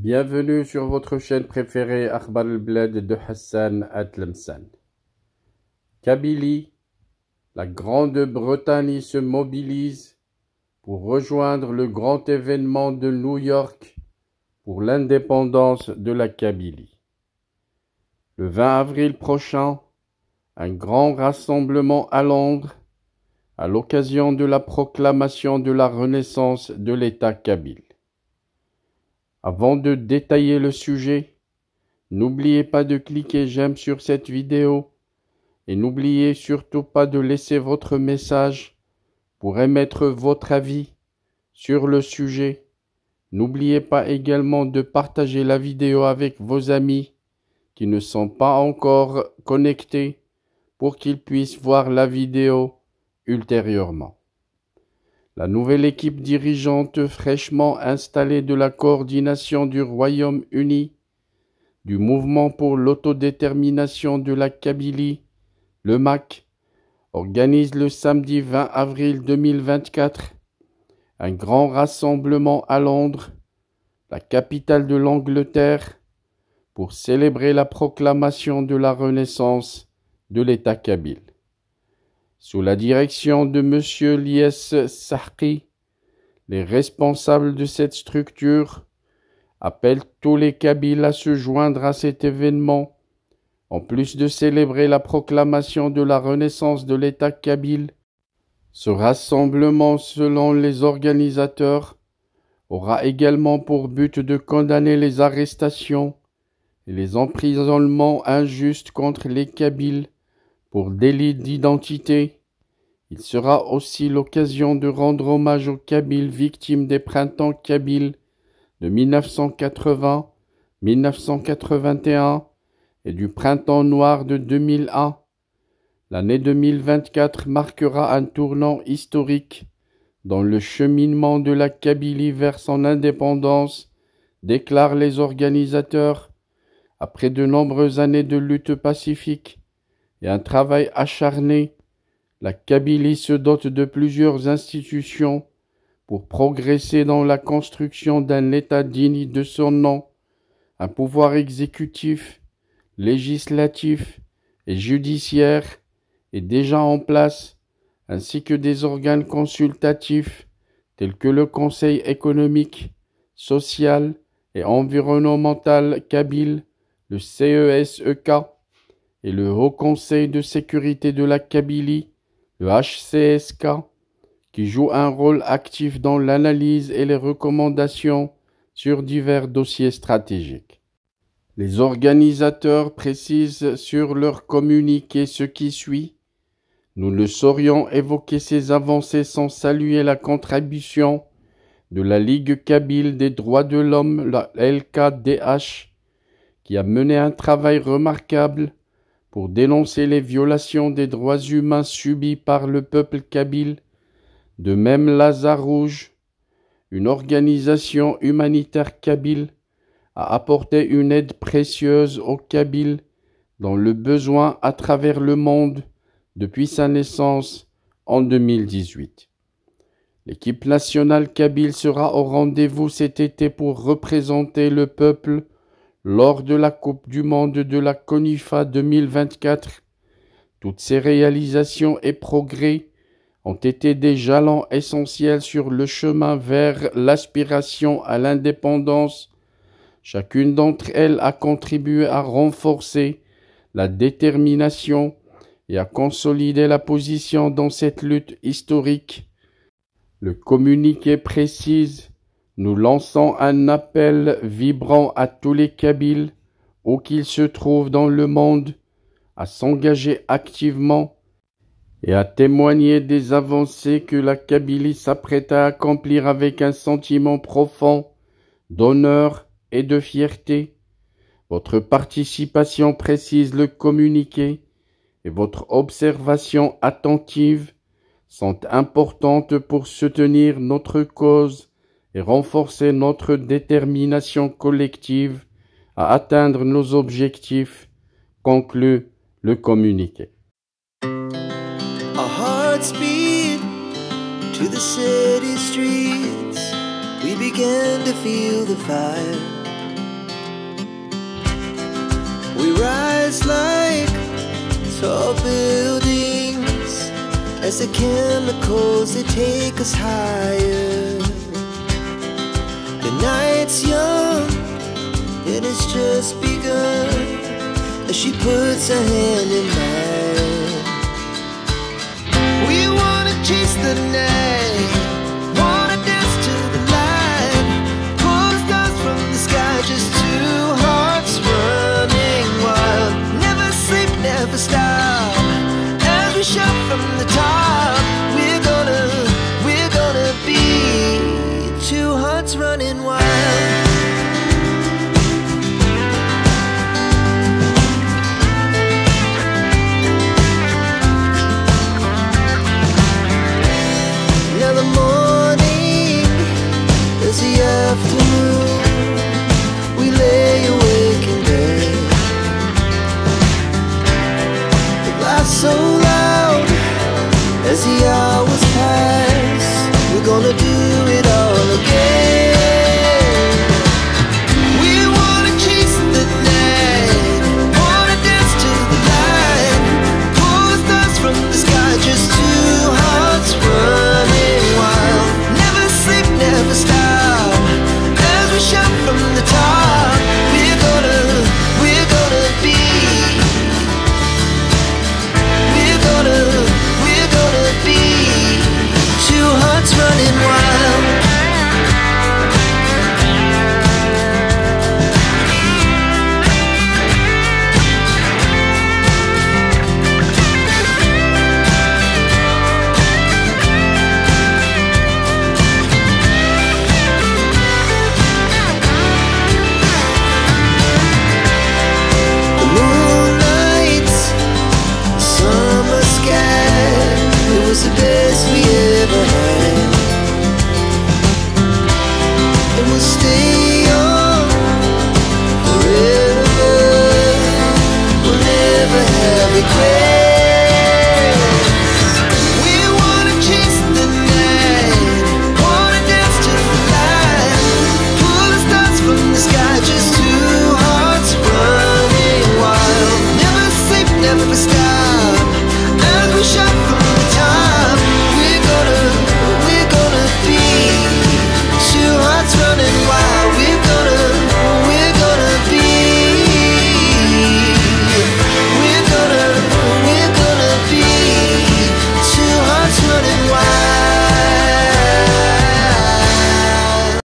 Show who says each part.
Speaker 1: Bienvenue sur votre chaîne préférée Akhbar al-Bled de Hassan Atlemsan. Kabylie, la Grande-Bretagne se mobilise pour rejoindre le grand événement de New York pour l'indépendance de la Kabylie. Le 20 avril prochain, un grand rassemblement à Londres à l'occasion de la proclamation de la renaissance de l'État kabyle. Avant de détailler le sujet, n'oubliez pas de cliquer j'aime sur cette vidéo et n'oubliez surtout pas de laisser votre message pour émettre votre avis sur le sujet. N'oubliez pas également de partager la vidéo avec vos amis qui ne sont pas encore connectés pour qu'ils puissent voir la vidéo ultérieurement. La nouvelle équipe dirigeante fraîchement installée de la coordination du Royaume-Uni, du mouvement pour l'autodétermination de la Kabylie, le MAC, organise le samedi 20 avril 2024 un grand rassemblement à Londres, la capitale de l'Angleterre, pour célébrer la proclamation de la renaissance de l'État kabyle. Sous la direction de M. Lies Sarki, les responsables de cette structure appellent tous les Kabyles à se joindre à cet événement, en plus de célébrer la proclamation de la renaissance de l'État kabyle. Ce rassemblement, selon les organisateurs, aura également pour but de condamner les arrestations et les emprisonnements injustes contre les Kabyles pour délit d'identité, il sera aussi l'occasion de rendre hommage aux Kabyles victimes des printemps kabyles de 1980, 1981 et du printemps noir de 2001. L'année 2024 marquera un tournant historique dans le cheminement de la Kabylie vers son indépendance, déclarent les organisateurs, après de nombreuses années de lutte pacifique et un travail acharné, la Kabylie se dote de plusieurs institutions pour progresser dans la construction d'un État digne de son nom, un pouvoir exécutif, législatif et judiciaire est déjà en place, ainsi que des organes consultatifs tels que le Conseil économique, social et environnemental kabyle, le CESEK, et le Haut Conseil de sécurité de la Kabylie, le HCSK, qui joue un rôle actif dans l'analyse et les recommandations sur divers dossiers stratégiques. Les organisateurs précisent sur leur communiqué ce qui suit. Nous ne saurions évoquer ces avancées sans saluer la contribution de la Ligue kabyle des droits de l'homme, la LKDH, qui a mené un travail remarquable pour dénoncer les violations des droits humains subies par le peuple kabyle, de même Lazare Rouge, une organisation humanitaire kabyle, a apporté une aide précieuse aux Kabyles dans le besoin à travers le monde depuis sa naissance en 2018. L'équipe nationale kabyle sera au rendez-vous cet été pour représenter le peuple lors de la Coupe du monde de la CONIFA 2024. Toutes ces réalisations et progrès ont été des jalons essentiels sur le chemin vers l'aspiration à l'indépendance. Chacune d'entre elles a contribué à renforcer la détermination et à consolider la position dans cette lutte historique. Le communiqué précise nous lançons un appel vibrant à tous les Kabyles, où qu'ils se trouvent dans le monde, à s'engager activement et à témoigner des avancées que la Kabylie s'apprête à accomplir avec un sentiment profond d'honneur et de fierté. Votre participation précise le communiqué et votre observation attentive sont importantes pour soutenir notre cause et renforcer notre détermination collective à atteindre nos objectifs, conclut le communiqué.
Speaker 2: To the city streets. We began to feel the fire. rise like tall buildings as the chemicals they take us higher. She puts her hand in regret